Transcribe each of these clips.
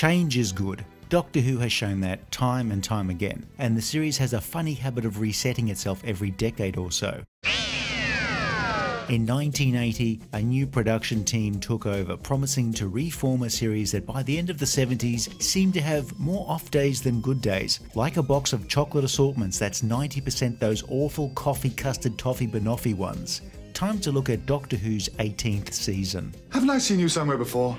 Change is good. Doctor Who has shown that time and time again, and the series has a funny habit of resetting itself every decade or so. In 1980, a new production team took over, promising to reform a series that by the end of the 70s seemed to have more off days than good days. Like a box of chocolate assortments that's 90% those awful coffee custard toffee banoffee ones. Time to look at Doctor Who's 18th season. Haven't I seen you somewhere before?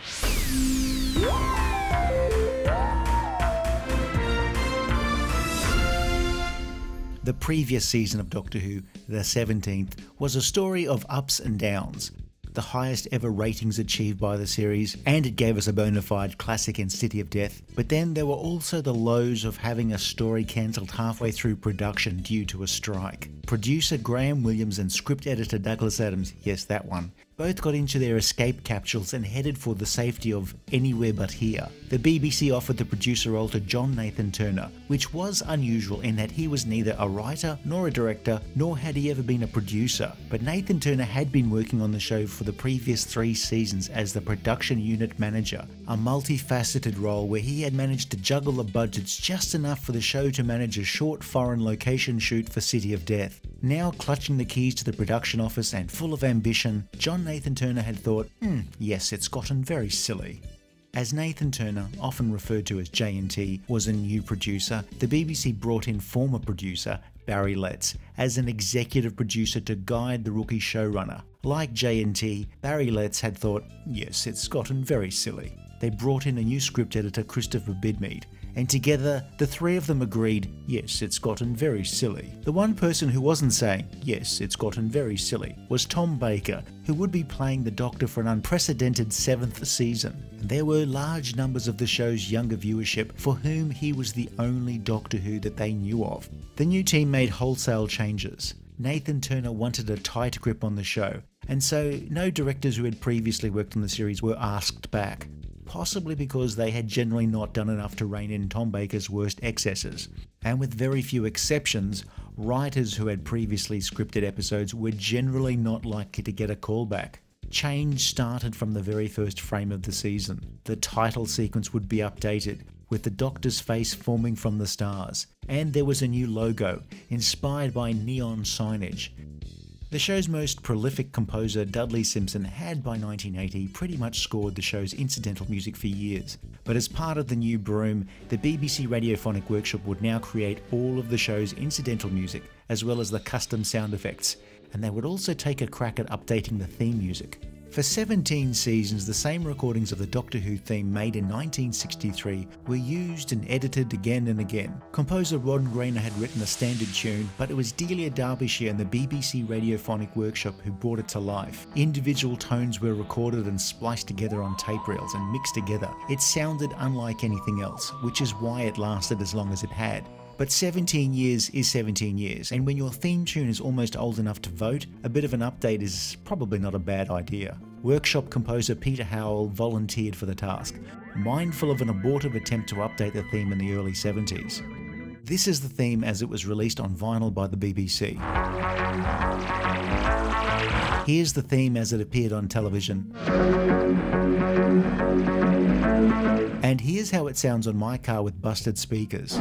The previous season of Doctor Who, the 17th, was a story of ups and downs. The highest ever ratings achieved by the series, and it gave us a bona fide classic in City of Death. But then there were also the lows of having a story cancelled halfway through production due to a strike. Producer Graham Williams and script editor Douglas Adams, yes, that one, both got into their escape capsules and headed for the safety of anywhere but here. The BBC offered the producer role to John Nathan Turner, which was unusual in that he was neither a writer nor a director, nor had he ever been a producer. But Nathan Turner had been working on the show for the previous three seasons as the production unit manager, a multifaceted role where he had managed to juggle the budgets just enough for the show to manage a short foreign location shoot for City of Death. Now clutching the keys to the production office and full of ambition, John Nathan Turner had thought, hmm, yes, it's gotten very silly. As Nathan Turner, often referred to as JNT, was a new producer, the BBC brought in former producer Barry Letts as an executive producer to guide the rookie showrunner. Like JNT, Barry Letts had thought, yes, it's gotten very silly. They brought in a new script editor, Christopher Bidmead, and together the three of them agreed, yes, it's gotten very silly. The one person who wasn't saying, yes, it's gotten very silly, was Tom Baker, who would be playing the Doctor for an unprecedented seventh season. And there were large numbers of the show's younger viewership for whom he was the only Doctor Who that they knew of. The new team made wholesale changes. Nathan Turner wanted a tight grip on the show, and so no directors who had previously worked on the series were asked back possibly because they had generally not done enough to rein in Tom Baker's worst excesses. And with very few exceptions, writers who had previously scripted episodes were generally not likely to get a callback. Change started from the very first frame of the season. The title sequence would be updated, with the Doctor's face forming from the stars, and there was a new logo, inspired by neon signage. The show's most prolific composer, Dudley Simpson, had by 1980 pretty much scored the show's incidental music for years. But as part of the new broom, the BBC Radiophonic Workshop would now create all of the show's incidental music, as well as the custom sound effects, and they would also take a crack at updating the theme music. For 17 seasons, the same recordings of the Doctor Who theme made in 1963 were used and edited again and again. Composer Ron Grainer had written a standard tune, but it was Delia Derbyshire and the BBC Radiophonic Workshop who brought it to life. Individual tones were recorded and spliced together on tape reels and mixed together. It sounded unlike anything else, which is why it lasted as long as it had. But 17 years is 17 years, and when your theme tune is almost old enough to vote, a bit of an update is probably not a bad idea. Workshop composer Peter Howell volunteered for the task, mindful of an abortive attempt to update the theme in the early 70s. This is the theme as it was released on vinyl by the BBC. Here's the theme as it appeared on television. And here's how it sounds on my car with busted speakers.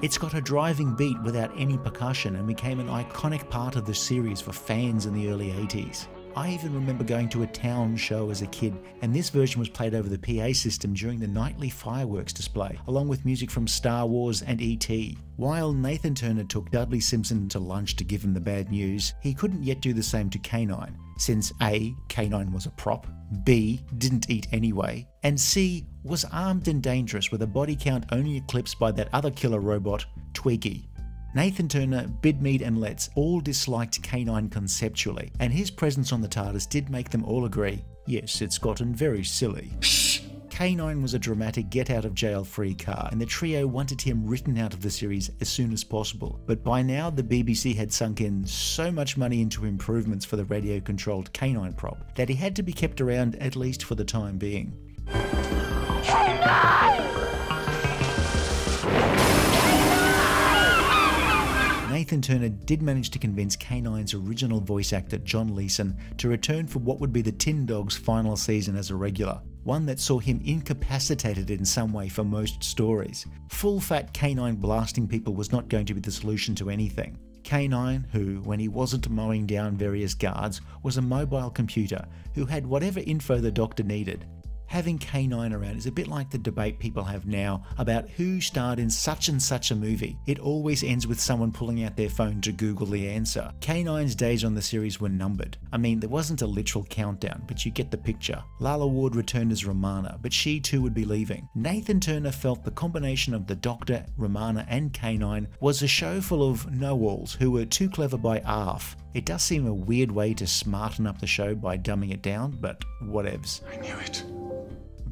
It's got a driving beat without any percussion and became an iconic part of the series for fans in the early 80s. I even remember going to a town show as a kid, and this version was played over the PA system during the nightly fireworks display, along with music from Star Wars and E.T. While Nathan Turner took Dudley Simpson to lunch to give him the bad news, he couldn't yet do the same to K9, since A, K9 was a prop, B. didn't eat anyway, and C. was armed and dangerous with a body count only eclipsed by that other killer robot, Twiki. Nathan Turner, Bidmead, and Letts all disliked K9 conceptually, and his presence on the TARDIS did make them all agree yes, it's gotten very silly. K9 was a dramatic get out of jail free car, and the trio wanted him written out of the series as soon as possible. But by now, the BBC had sunk in so much money into improvements for the radio controlled K9 prop that he had to be kept around at least for the time being. Nathan Turner did manage to convince K9's original voice actor John Leeson to return for what would be the Tin Dog's final season as a regular, one that saw him incapacitated in some way for most stories. Full fat K9 blasting people was not going to be the solution to anything. K9, who, when he wasn't mowing down various guards, was a mobile computer who had whatever info the doctor needed. Having K9 around is a bit like the debate people have now about who starred in such and such a movie. It always ends with someone pulling out their phone to Google the answer. K9's days on the series were numbered. I mean, there wasn't a literal countdown, but you get the picture. Lalla Ward returned as Romana, but she too would be leaving. Nathan Turner felt the combination of the Doctor, Romana, and K9 was a show full of know-alls who were too clever by half. It does seem a weird way to smarten up the show by dumbing it down, but whatevs. I knew it.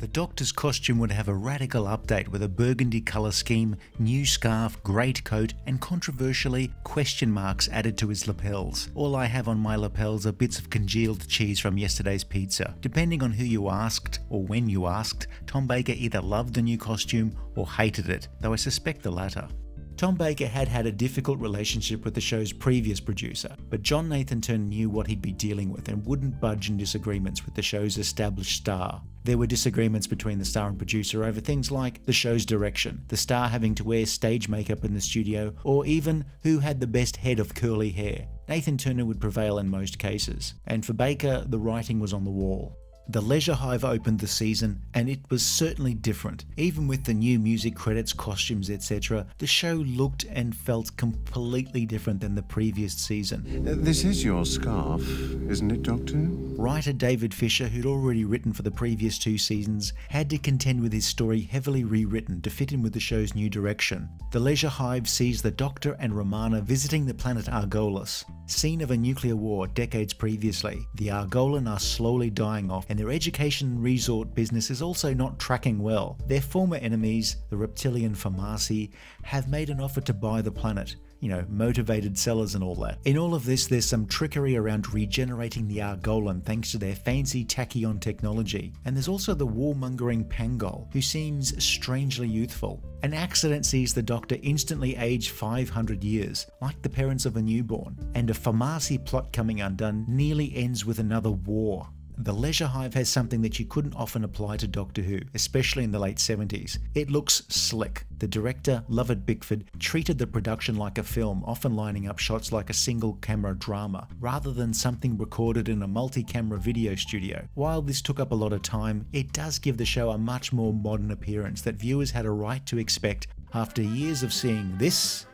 The Doctor's costume would have a radical update with a burgundy colour scheme, new scarf, great coat, and controversially, question marks added to his lapels. All I have on my lapels are bits of congealed cheese from yesterday's pizza. Depending on who you asked, or when you asked, Tom Baker either loved the new costume or hated it, though I suspect the latter. Tom Baker had had a difficult relationship with the show's previous producer, but John Nathan Turner knew what he'd be dealing with and wouldn't budge in disagreements with the show's established star. There were disagreements between the star and producer over things like the show's direction, the star having to wear stage makeup in the studio, or even who had the best head of curly hair. Nathan Turner would prevail in most cases, and for Baker, the writing was on the wall. The Leisure Hive opened the season, and it was certainly different. Even with the new music credits, costumes, etc., the show looked and felt completely different than the previous season. Uh, this is your scarf, isn't it, Doctor? Writer David Fisher, who'd already written for the previous two seasons, had to contend with his story heavily rewritten to fit in with the show's new direction. The Leisure Hive sees the Doctor and Romana visiting the planet Argolis, scene of a nuclear war decades previously. The Argolin are slowly dying off and their education resort business is also not tracking well. Their former enemies, the reptilian Foamasi, have made an offer to buy the planet. You know, motivated sellers and all that. In all of this, there's some trickery around regenerating the Argolin thanks to their fancy tachyon technology. And there's also the warmongering Pangol, who seems strangely youthful. An accident sees the Doctor instantly age 500 years, like the parents of a newborn, and a Foamasi plot coming undone nearly ends with another war. The Leisure Hive has something that you couldn't often apply to Doctor Who, especially in the late 70s. It looks slick. The director, Lovett Bickford, treated the production like a film, often lining up shots like a single camera drama, rather than something recorded in a multi camera video studio. While this took up a lot of time, it does give the show a much more modern appearance that viewers had a right to expect after years of seeing this,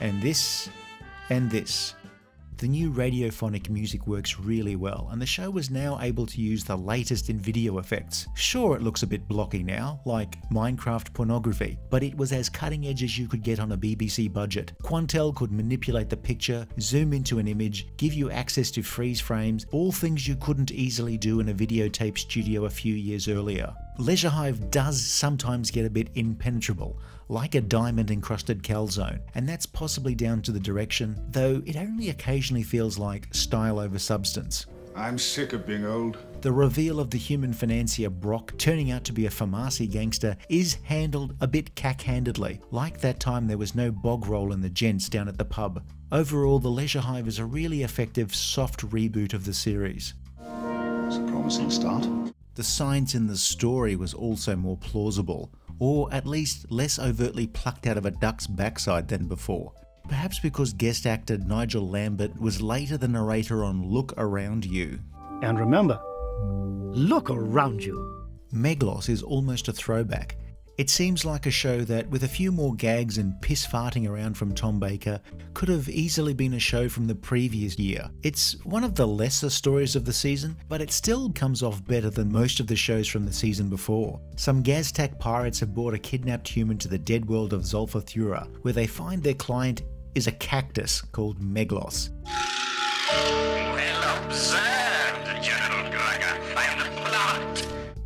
and this, and this. The new radiophonic music works really well, and the show was now able to use the latest in video effects. Sure, it looks a bit blocky now, like Minecraft pornography, but it was as cutting edge as you could get on a BBC budget. Quantel could manipulate the picture, zoom into an image, give you access to freeze frames, all things you couldn't easily do in a videotape studio a few years earlier. Leisure Hive does sometimes get a bit impenetrable, like a diamond encrusted calzone, and that's possibly down to the direction, though it only occasionally feels like style over substance. I'm sick of being old. The reveal of the human financier Brock turning out to be a Foamasi gangster is handled a bit cack-handedly, like that time there was no bog roll in the gents down at the pub. Overall, The Leisure Hive is a really effective soft reboot of the series. It's a promising start. The science in the story was also more plausible, or at least less overtly plucked out of a duck's backside than before. Perhaps because guest actor Nigel Lambert was later the narrator on Look Around You. And remember, look around you. Meglos is almost a throwback, it seems like a show that, with a few more gags and piss farting around from Tom Baker, could have easily been a show from the previous year. It's one of the lesser stories of the season, but it still comes off better than most of the shows from the season before. Some Gaztak pirates have brought a kidnapped human to the dead world of Zolfathura, where they find their client is a cactus called Meglos. Well observed,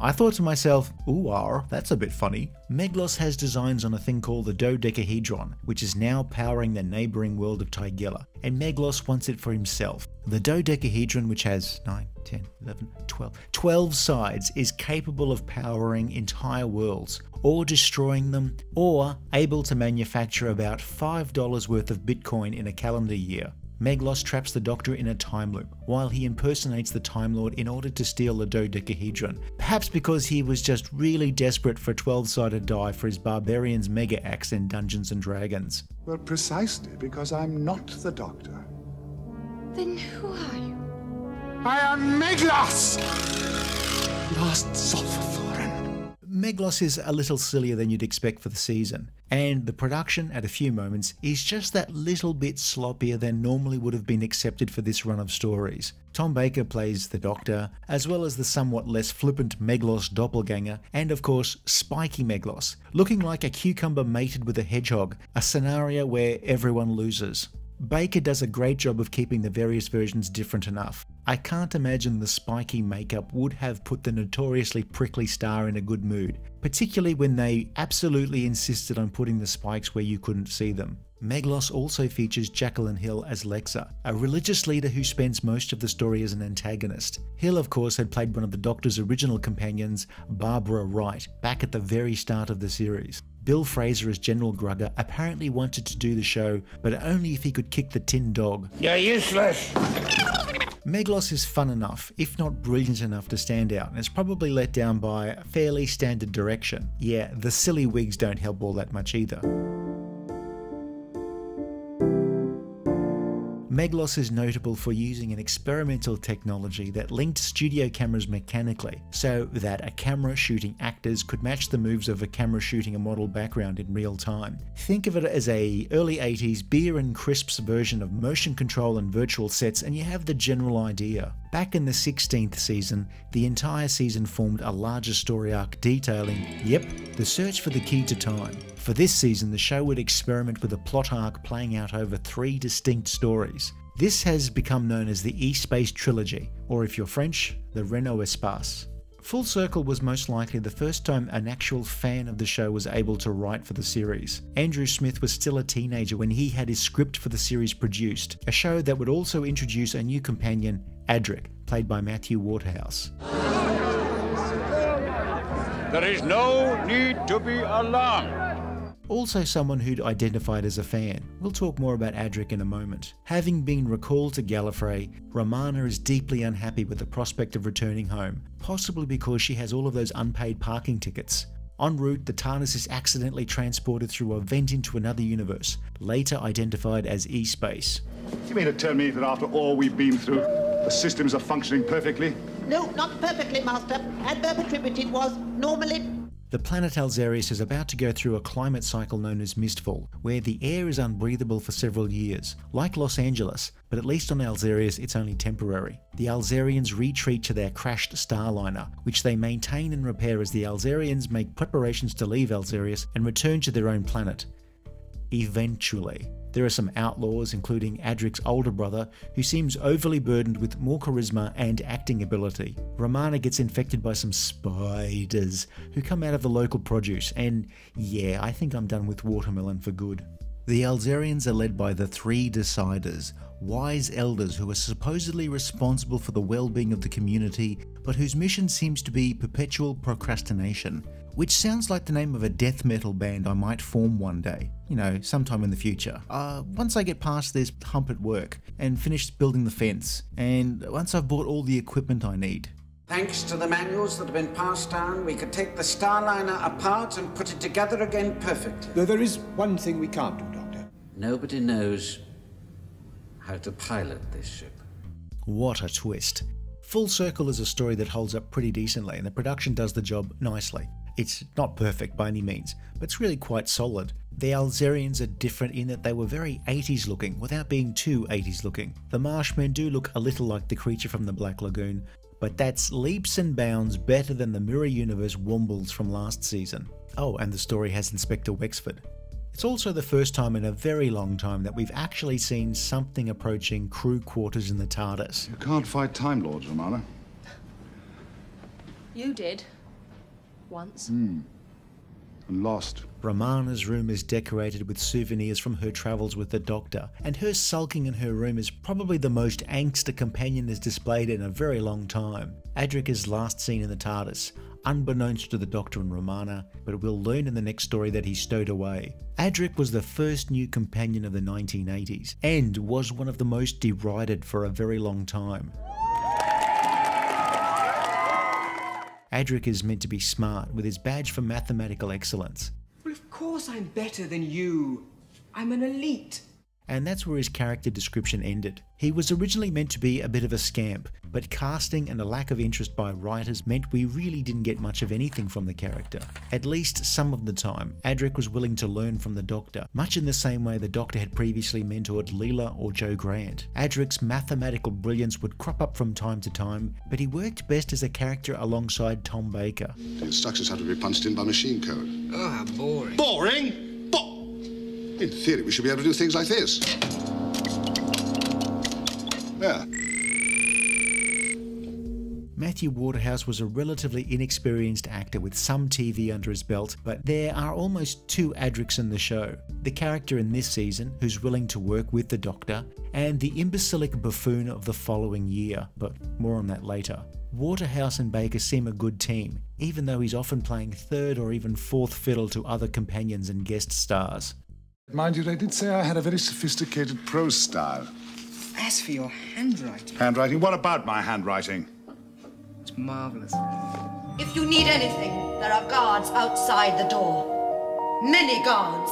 I thought to myself, ooh, ah, that's a bit funny. Meglos has designs on a thing called the dodecahedron, which is now powering the neighbouring world of Tigella, and Meglos wants it for himself. The dodecahedron, which has 9, 10, 11, 12, 12 sides, is capable of powering entire worlds, or destroying them, or able to manufacture about $5 worth of Bitcoin in a calendar year. Meglos traps the Doctor in a time loop, while he impersonates the Time Lord in order to steal the dodecahedron, perhaps because he was just really desperate for a 12 sided die for his Barbarian's Mega Axe in Dungeons and Dragons. Well, precisely because I'm not the Doctor. Then who are you? I am Meglos! Last Sulphur Meglos is a little sillier than you'd expect for the season, and the production at a few moments is just that little bit sloppier than normally would have been accepted for this run of stories. Tom Baker plays the Doctor, as well as the somewhat less flippant Meglos doppelganger, and of course, Spiky Meglos, looking like a cucumber mated with a hedgehog, a scenario where everyone loses. Baker does a great job of keeping the various versions different enough. I can't imagine the spiky makeup would have put the notoriously prickly star in a good mood, particularly when they absolutely insisted on putting the spikes where you couldn't see them. Meglos also features Jacqueline Hill as Lexa, a religious leader who spends most of the story as an antagonist. Hill, of course, had played one of the Doctor's original companions, Barbara Wright, back at the very start of the series. Bill Fraser as General Grugger apparently wanted to do the show, but only if he could kick the tin dog. You're useless! Meglos is fun enough, if not brilliant enough to stand out, and is probably let down by a fairly standard direction. Yeah, the silly wigs don't help all that much either. Meglos is notable for using an experimental technology that linked studio cameras mechanically, so that a camera shooting actors could match the moves of a camera shooting a model background in real time. Think of it as a early 80s beer and crisps version of motion control and virtual sets and you have the general idea. Back in the 16th season, the entire season formed a larger story arc detailing, yep, the search for the key to time. For this season, the show would experiment with a plot arc playing out over three distinct stories. This has become known as the E-Space Trilogy, or if you're French, the Renault Espace. Full Circle was most likely the first time an actual fan of the show was able to write for the series. Andrew Smith was still a teenager when he had his script for the series produced, a show that would also introduce a new companion, Adric, played by Matthew Waterhouse. There is no need to be alarmed also someone who'd identified as a fan. We'll talk more about Adric in a moment. Having been recalled to Gallifrey, Romana is deeply unhappy with the prospect of returning home, possibly because she has all of those unpaid parking tickets. En route, the TARDIS is accidentally transported through a vent into another universe, later identified as E-Space. You mean to tell me that after all we've been through, the systems are functioning perfectly? No, not perfectly, Master. Adverb attributed was normally the planet Alzarius is about to go through a climate cycle known as mistfall, where the air is unbreathable for several years, like Los Angeles, but at least on Alzarius it's only temporary. The Alzarians retreat to their crashed starliner, which they maintain and repair as the Alzarians make preparations to leave Alzarius and return to their own planet. Eventually. There are some outlaws, including Adric's older brother, who seems overly burdened with more charisma and acting ability. Romana gets infected by some spiders who come out of the local produce, and yeah, I think I'm done with watermelon for good. The Alzarians are led by the Three Deciders, wise elders who are supposedly responsible for the well being of the community, but whose mission seems to be perpetual procrastination which sounds like the name of a death metal band I might form one day, you know, sometime in the future. Uh, once I get past this hump at work and finish building the fence, and once I've bought all the equipment I need. Thanks to the manuals that have been passed down, we could take the Starliner apart and put it together again perfectly. Though there is one thing we can't do, Doctor. Nobody knows how to pilot this ship. What a twist. Full Circle is a story that holds up pretty decently, and the production does the job nicely. It's not perfect by any means, but it's really quite solid. The Alzarians are different in that they were very 80s looking without being too 80s looking. The Marshmen do look a little like the creature from the Black Lagoon, but that's leaps and bounds better than the Mirror Universe Wombles from last season. Oh, and the story has Inspector Wexford. It's also the first time in a very long time that we've actually seen something approaching crew quarters in the TARDIS. You can't fight Time Lords, Romana. You did. Once. Hmm. And lost. Romana's room is decorated with souvenirs from her travels with the Doctor, and her sulking in her room is probably the most angst a companion has displayed in a very long time. Adric is last seen in the TARDIS, unbeknownst to the Doctor and Romana, but we'll learn in the next story that he stowed away. Adric was the first new companion of the 1980s, and was one of the most derided for a very long time. Adric is meant to be smart, with his badge for mathematical excellence. Well, of course I'm better than you. I'm an elite. And that's where his character description ended. He was originally meant to be a bit of a scamp, but casting and a lack of interest by writers meant we really didn't get much of anything from the character. At least some of the time, Adric was willing to learn from the Doctor, much in the same way the Doctor had previously mentored Leela or Jo Grant. Adric's mathematical brilliance would crop up from time to time, but he worked best as a character alongside Tom Baker. The instructions have to be punched in by machine code. Oh, how boring. Boring? In theory, we should be able to do things like this. Matthew Waterhouse was a relatively inexperienced actor with some TV under his belt, but there are almost two Adrics in the show. The character in this season, who's willing to work with the Doctor, and the imbecilic buffoon of the following year, but more on that later. Waterhouse and Baker seem a good team, even though he's often playing third or even fourth fiddle to other companions and guest stars. Mind you, they did say I had a very sophisticated prose style. As for your handwriting, Handwriting? What about my handwriting? it's marvelous. If you need anything, there are guards outside the door. Many guards.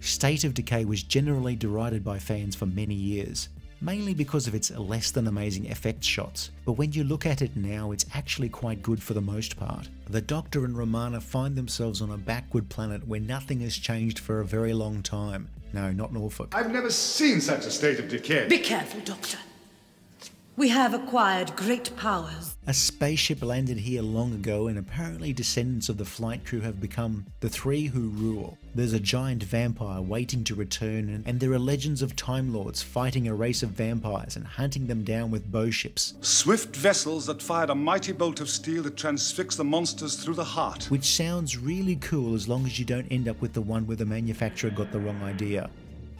State of Decay was generally derided by fans for many years, mainly because of its less than amazing effects shots, but when you look at it now, it's actually quite good for the most part. The Doctor and Romana find themselves on a backward planet where nothing has changed for a very long time. No, not Norfolk. I've never seen such a state of decay. Be careful, Doctor. We have acquired great powers. A spaceship landed here long ago, and apparently descendants of the flight crew have become the three who rule. There's a giant vampire waiting to return, and, and there are legends of Time Lords fighting a race of vampires and hunting them down with bow ships, Swift vessels that fired a mighty bolt of steel that transfixed the monsters through the heart. which sounds really cool as long as you don't end up with the one where the manufacturer got the wrong idea.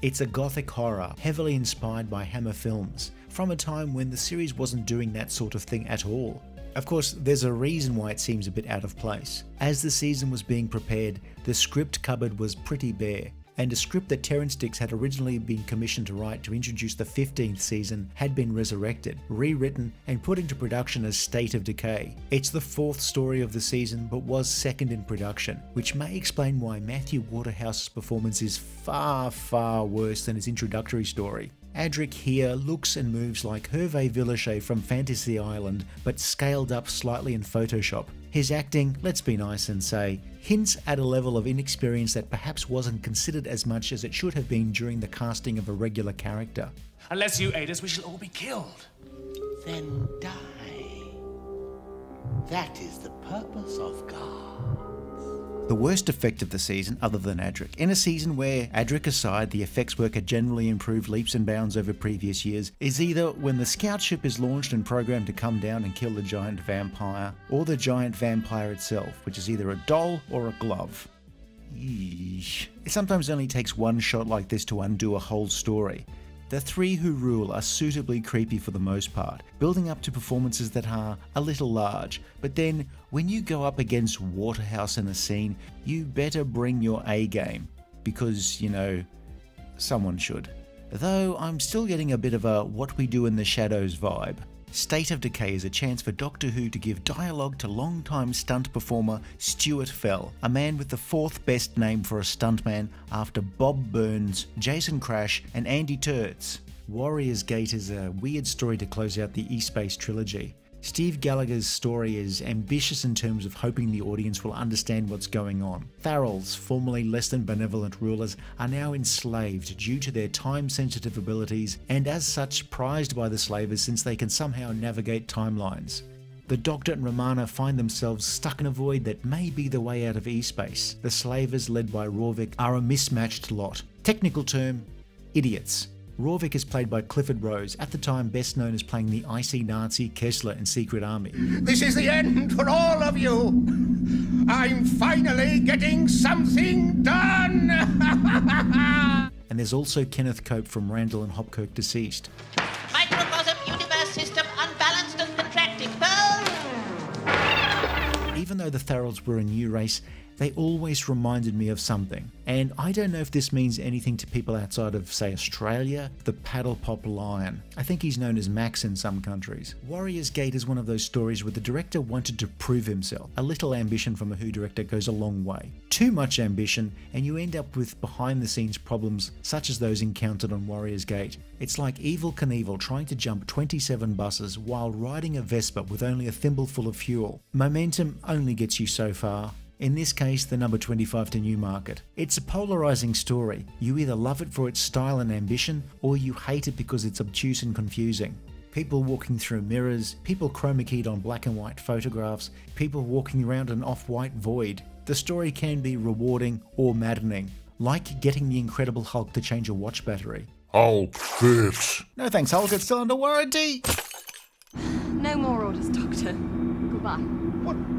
It's a gothic horror, heavily inspired by Hammer Films, from a time when the series wasn't doing that sort of thing at all. Of course, there's a reason why it seems a bit out of place. As the season was being prepared, the script cupboard was pretty bare, and a script that Terrance Dicks had originally been commissioned to write to introduce the 15th season had been resurrected, rewritten, and put into production as State of Decay. It's the fourth story of the season, but was second in production, which may explain why Matthew Waterhouse's performance is far, far worse than his introductory story. Adric here looks and moves like Hervé Villechaize from Fantasy Island, but scaled up slightly in Photoshop. His acting, let's be nice and say, hints at a level of inexperience that perhaps wasn't considered as much as it should have been during the casting of a regular character. Unless you aid us, we shall all be killed. Then die. That is the purpose of God. The worst effect of the season, other than Adric, in a season where, Adric aside, the effects work had generally improved leaps and bounds over previous years, is either when the scout ship is launched and programmed to come down and kill the giant vampire, or the giant vampire itself, which is either a doll or a glove. Yeesh. It sometimes only takes one shot like this to undo a whole story. The three who rule are suitably creepy for the most part, building up to performances that are a little large. But then, when you go up against Waterhouse in a scene, you better bring your A game. Because, you know, someone should. Though I'm still getting a bit of a what we do in the shadows vibe. State of Decay is a chance for Doctor Who to give dialogue to longtime stunt performer Stuart Fell, a man with the fourth best name for a stuntman after Bob Burns, Jason Crash, and Andy Turtz. Warrior's Gate is a weird story to close out the E-Space trilogy. Steve Gallagher's story is ambitious in terms of hoping the audience will understand what's going on. Tharils, formerly less than benevolent rulers, are now enslaved due to their time sensitive abilities and as such prized by the slavers since they can somehow navigate timelines. The Doctor and Romana find themselves stuck in a void that may be the way out of E-Space. The slavers, led by Rorvik, are a mismatched lot. Technical term, idiots. Rorvik is played by Clifford Rose, at the time best known as playing the icy Nazi Kessler in Secret Army. This is the end for all of you. I'm finally getting something done. and there's also Kenneth Cope from Randall and Hopkirk Deceased. Microcosm universe system unbalanced and contracting. Even though the Tharils were a new race, they always reminded me of something. And I don't know if this means anything to people outside of, say, Australia, the paddle pop lion. I think he's known as Max in some countries. Warriors Gate is one of those stories where the director wanted to prove himself. A little ambition from a Who director goes a long way. Too much ambition, and you end up with behind the scenes problems such as those encountered on Warriors Gate. It's like Evel Knievel trying to jump 27 buses while riding a Vespa with only a thimbleful of fuel. Momentum only gets you so far. In this case, the number 25 to Newmarket. It's a polarizing story. You either love it for its style and ambition, or you hate it because it's obtuse and confusing. People walking through mirrors, people chroma keyed on black and white photographs, people walking around an off white void. The story can be rewarding or maddening, like getting the Incredible Hulk to change a watch battery. Oh, Hulk fit. No thanks, Hulk, it's still under warranty. No more orders, Doctor. Goodbye. What?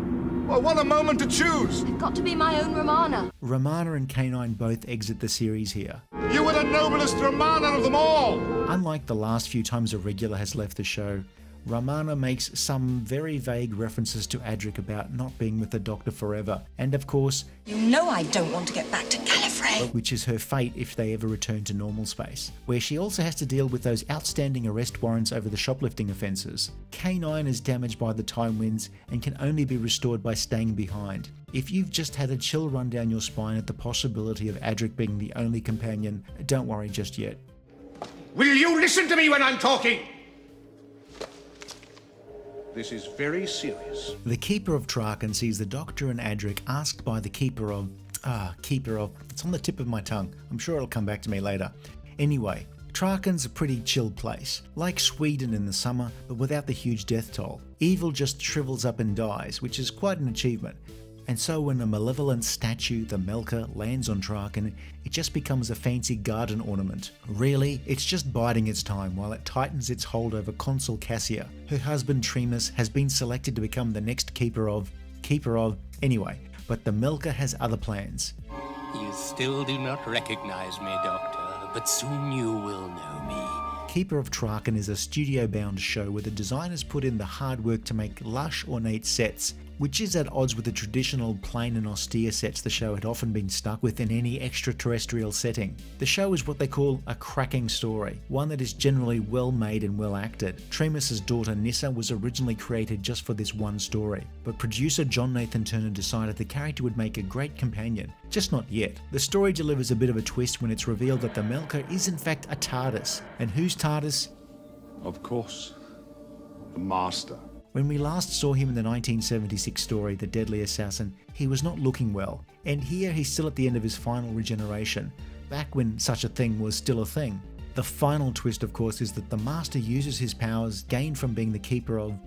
Well, what a moment to choose! I've got to be my own Romana. Romana and K9 both exit the series here. You were the noblest Romana of them all! Unlike the last few times a regular has left the show, Romana makes some very vague references to Adric about not being with the Doctor forever, and of course, You know I don't want to get back to Gallifrey. which is her fate if they ever return to normal space, where she also has to deal with those outstanding arrest warrants over the shoplifting offences. K9 is damaged by the time winds and can only be restored by staying behind. If you've just had a chill run down your spine at the possibility of Adric being the only companion, don't worry just yet. Will you listen to me when I'm talking? This is very serious. The Keeper of Traken sees the Doctor and Adric asked by the Keeper of. Ah, Keeper of. It's on the tip of my tongue. I'm sure it'll come back to me later. Anyway, Traken's a pretty chill place, like Sweden in the summer, but without the huge death toll. Evil just shrivels up and dies, which is quite an achievement. And so when a malevolent statue, the Melkur, lands on Traken, it just becomes a fancy garden ornament. Really, it's just biding its time while it tightens its hold over Consul Kassia. Her husband Tremas has been selected to become the next keeper of... keeper of... anyway, but the Melkur has other plans. You still do not recognize me, Doctor, but soon you will know me. Keeper of Traken is a studio bound show where the designers put in the hard work to make lush, ornate sets, which is at odds with the traditional plain and austere sets the show had often been stuck with in any extraterrestrial setting. The show is what they call a cracking story, one that is generally well made and well acted. Tremas's daughter Nyssa was originally created just for this one story, but producer John Nathan Turner decided the character would make a great companion, just not yet. The story delivers a bit of a twist when it's revealed that the Melkur is in fact a TARDIS, and whose TARDIS? Of course. The Master. When we last saw him in the 1976 story, The Deadly Assassin, he was not looking well, and here he's still at the end of his final regeneration, back when such a thing was still a thing. The final twist, of course, is that the Master uses his powers gained from being the keeper of.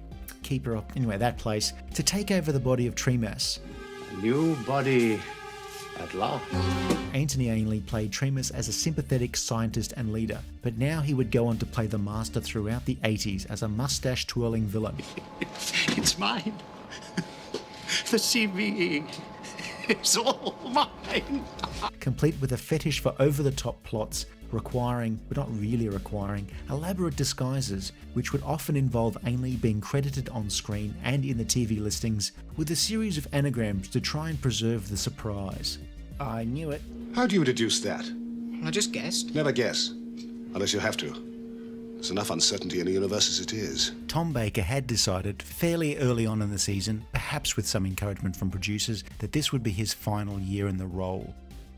keeper of. anyway, that place, to take over the body of Tremas. A new body at last. Anthony Ainley played Tremas as a sympathetic scientist and leader, but now he would go on to play the Master throughout the 80s as a mustache twirling villain. It's mine. The CVE. It's all mine. complete with a fetish for over the top plots requiring, but not really requiring, elaborate disguises, which would often involve Ainley being credited on screen and in the TV listings with a series of anagrams to try and preserve the surprise. I knew it. How do you deduce that? I just guessed. Never guess. Unless you have to. There's enough uncertainty in the universe as it is. Tom Baker had decided fairly early on in the season, perhaps with some encouragement from producers, that this would be his final year in the role.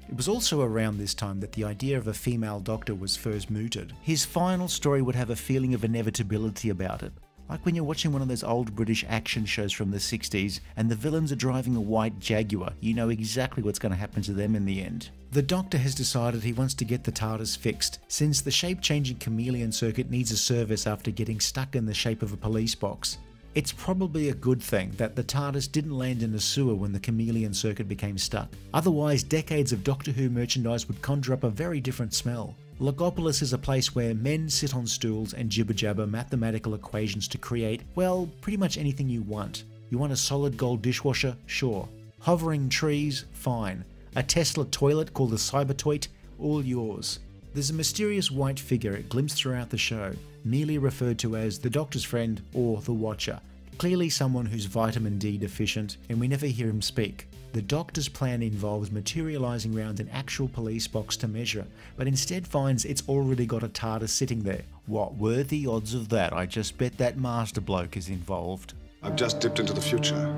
It was also around this time that the idea of a female doctor was first mooted. His final story would have a feeling of inevitability about it. Like when you're watching one of those old British action shows from the 60s and the villains are driving a white Jaguar, you know exactly what's going to happen to them in the end. The Doctor has decided he wants to get the TARDIS fixed, since the shape changing chameleon circuit needs a service after getting stuck in the shape of a police box. It's probably a good thing that the TARDIS didn't land in a sewer when the chameleon circuit became stuck. Otherwise, decades of Doctor Who merchandise would conjure up a very different smell. Logopolis is a place where men sit on stools and jibber jabber mathematical equations to create, well, pretty much anything you want. You want a solid gold dishwasher? Sure. Hovering trees? Fine. A Tesla toilet called the Cybertoit? All yours. There's a mysterious white figure it glimpsed throughout the show, merely referred to as the Doctor's friend or the Watcher. Clearly, someone who's vitamin D deficient, and we never hear him speak. The Doctor's plan involves materialising around an actual police box to measure, but instead finds it's already got a TARDIS sitting there. What were the odds of that? I just bet that master bloke is involved. I've just dipped into the future.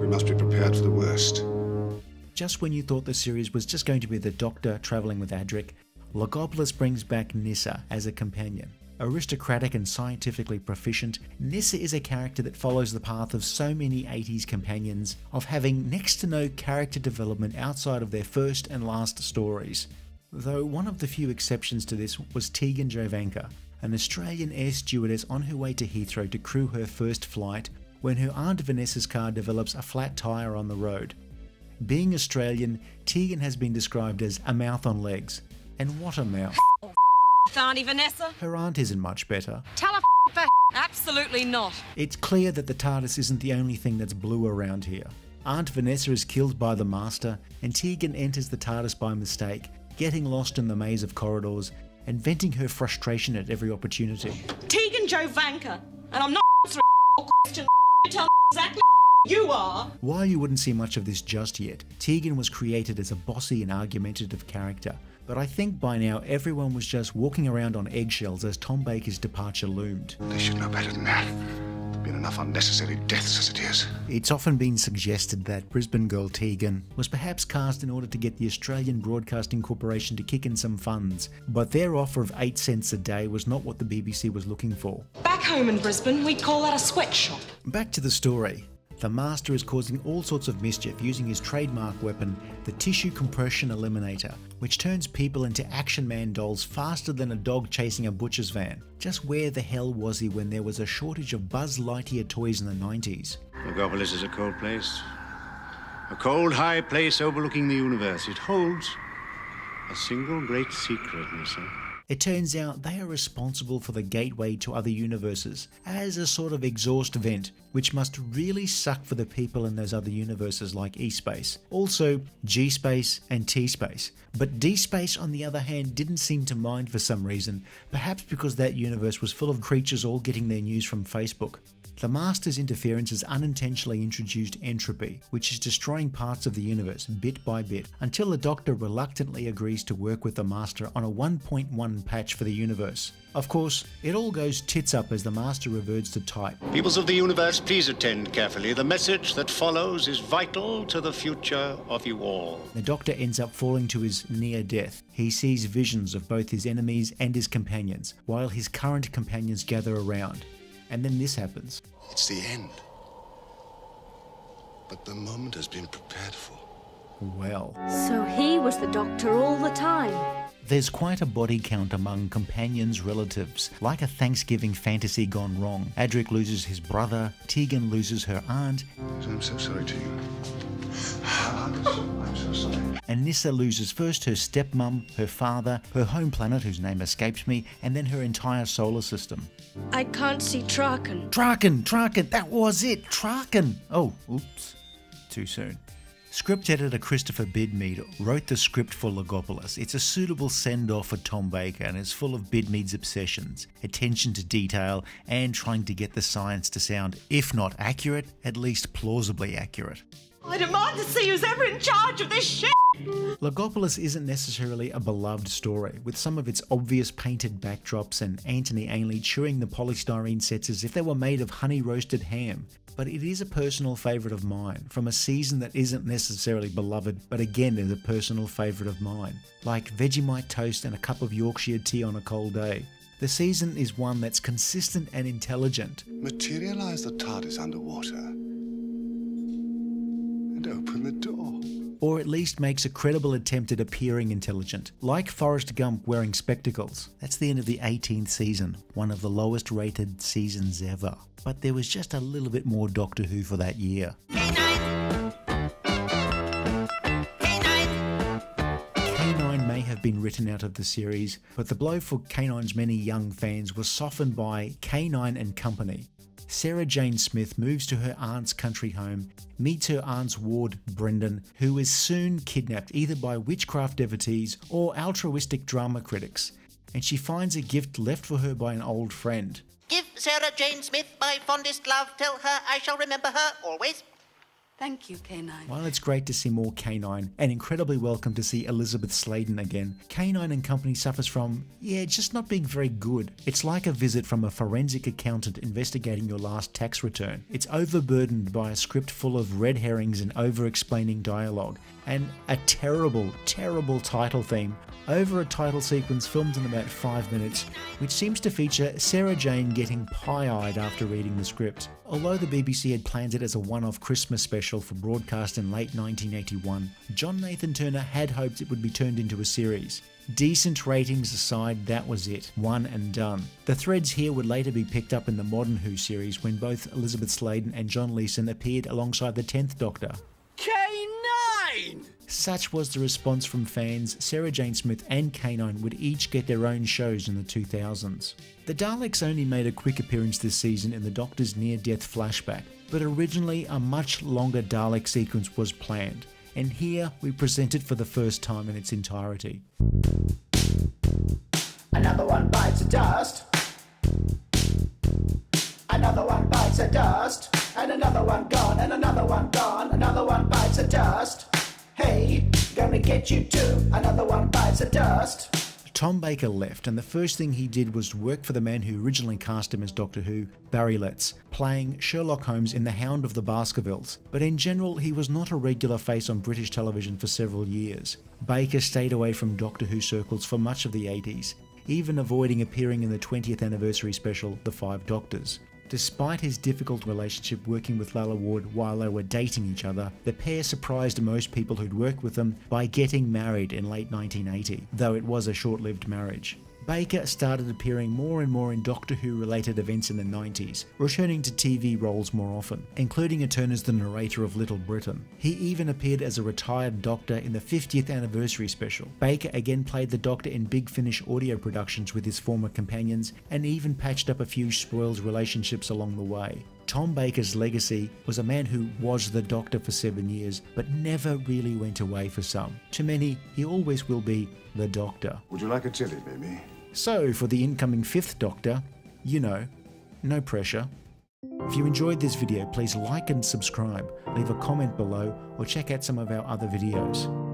We must be prepared for the worst. Just when you thought the series was just going to be the Doctor travelling with Adric, Logopolis brings back Nyssa as a companion. Aristocratic and scientifically proficient, Nyssa is a character that follows the path of so many 80s companions of having next to no character development outside of their first and last stories. Though one of the few exceptions to this was Tegan Jovanka, an Australian air stewardess on her way to Heathrow to crew her first flight when her Aunt Vanessa's car develops a flat tyre on the road. Being Australian, Tegan has been described as a mouth on legs. And what a mouth. Auntie Vanessa? Her aunt isn't much better. Tell her for absolutely not. It's clear that the TARDIS isn't the only thing that's blue around here. Aunt Vanessa is killed by the Master, and Tegan enters the TARDIS by mistake, getting lost in the maze of corridors and venting her frustration at every opportunity. Tegan Jovanka, and I'm not answering question. Tell exactly you are. While you wouldn't see much of this just yet, Tegan was created as a bossy and argumentative character, but I think by now everyone was just walking around on eggshells as Tom Baker's departure loomed. They should know better than that. There have been enough unnecessary deaths as it is. It's often been suggested that Brisbane girl Tegan was perhaps cast in order to get the Australian Broadcasting Corporation to kick in some funds, but their offer of 8 cents a day was not what the BBC was looking for. Back home in Brisbane, we'd call that a sweatshop. Back to the story. The Master is causing all sorts of mischief using his trademark weapon, the Tissue Compression Eliminator, which turns people into Action Man dolls faster than a dog chasing a butcher's van. Just where the hell was he when there was a shortage of Buzz Lightyear toys in the 90s? Logopolis is a cold place. A cold, high place overlooking the universe. It holds a single great secret, Nyssa. It turns out they are responsible for the gateway to other universes, as a sort of exhaust vent, which must really suck for the people in those other universes like E Space. Also, G Space and T Space. But D Space, on the other hand, didn't seem to mind for some reason, perhaps because that universe was full of creatures all getting their news from Facebook. The Master's interference has unintentionally introduced entropy, which is destroying parts of the universe bit by bit, until the Doctor reluctantly agrees to work with the Master on a 1.1 patch for the universe. Of course, it all goes tits up as the Master reverts to type. Peoples of the universe, please attend carefully. The message that follows is vital to the future of you all. The Doctor ends up falling to his near death. He sees visions of both his enemies and his companions, while his current companions gather around. And then this happens. It's the end. But the moment has been prepared for. Well. So he was the doctor all the time. There's quite a body count among companions' relatives, like a Thanksgiving fantasy gone wrong. Adric loses his brother, Tegan loses her aunt. I'm so sorry to you. I'm so sorry. And Nyssa loses first her stepmom, her father, her home planet, whose name escapes me, and then her entire solar system. I can't see Traken. Traken, Traken, that was it, Traken. Oh, oops, too soon. Script editor Christopher Bidmead wrote the script for Logopolis. It's a suitable send off for Tom Baker and is full of Bidmead's obsessions, attention to detail, and trying to get the science to sound, if not accurate, at least plausibly accurate. I demand to see who's ever in charge of this shit. Logopolis isn't necessarily a beloved story, with some of its obvious painted backdrops and Anthony Ainley chewing the polystyrene sets as if they were made of honey roasted ham. But it is a personal favourite of mine, from a season that isn't necessarily beloved, but again is a personal favourite of mine, like Vegemite toast and a cup of Yorkshire tea on a cold day. The season is one that's consistent and intelligent. Materialize the TARDIS underwater and open the door. Or at least makes a credible attempt at appearing intelligent, like Forrest Gump wearing spectacles. That's the end of the 18th season, one of the lowest rated seasons ever. But there was just a little bit more Doctor Who for that year. K9 may have been written out of the series, but the blow for K9's many young fans was softened by K9 and Company. Sarah Jane Smith moves to her aunt's country home, meets her aunt's ward, Brendan, who is soon kidnapped either by witchcraft devotees or altruistic drama critics, and she finds a gift left for her by an old friend. Give Sarah Jane Smith my fondest love. Tell her I shall remember her always. Thank you, K9. While it's great to see more K9 and incredibly welcome to see Elisabeth Sladen again, K9 and Company suffers from, yeah, just not being very good. It's like a visit from a forensic accountant investigating your last tax return. It's overburdened by a script full of red herrings and over explaining dialogue, and a terrible, terrible title theme over a title sequence filmed in about 5 minutes, which seems to feature Sarah Jane getting pie eyed after reading the script. Although the BBC had planned it as a one off Christmas special for broadcast in late 1981, John Nathan Turner had hoped it would be turned into a series. Decent ratings aside, that was it, one and done. The threads here would later be picked up in the modern Who series when both Elisabeth Sladen and John Leeson appeared alongside the 10th Doctor. K9! Such was the response from fans, Sarah Jane Smith and K9 would each get their own shows in the 2000s. The Daleks only made a quick appearance this season in the Doctor's near death flashback, but originally a much longer Dalek sequence was planned, and here we present it for the first time in its entirety. Another one bites the dust. Another one bites the dust. And another one gone, and another one gone. Another one bites the dust. Hey, gonna get you too. Another one bites the dust. Tom Baker left, and the first thing he did was work for the man who originally cast him as Doctor Who, Barry Letts, playing Sherlock Holmes in The Hound of the Baskervilles. But in general, he was not a regular face on British television for several years. Baker stayed away from Doctor Who circles for much of the 80s, even avoiding appearing in the 20th anniversary special, The Five Doctors. Despite his difficult relationship working with Lalla Ward while they were dating each other, the pair surprised most people who'd worked with them by getting married in late 1980, though it was a short lived marriage. Baker started appearing more and more in Doctor Who related events in the 90s, returning to TV roles more often, including a turn as the narrator of Little Britain. He even appeared as a retired Doctor in the 50th anniversary special. Baker again played the Doctor in Big Finish audio productions with his former companions, and even patched up a few spoiled relationships along the way. Tom Baker's legacy was a man who was the Doctor for seven years, but never really went away for some. To many, he always will be the Doctor. Would you like a jelly, baby? So, for the incoming fifth Doctor, you know, no pressure. If you enjoyed this video, please like and subscribe, leave a comment below, or check out some of our other videos.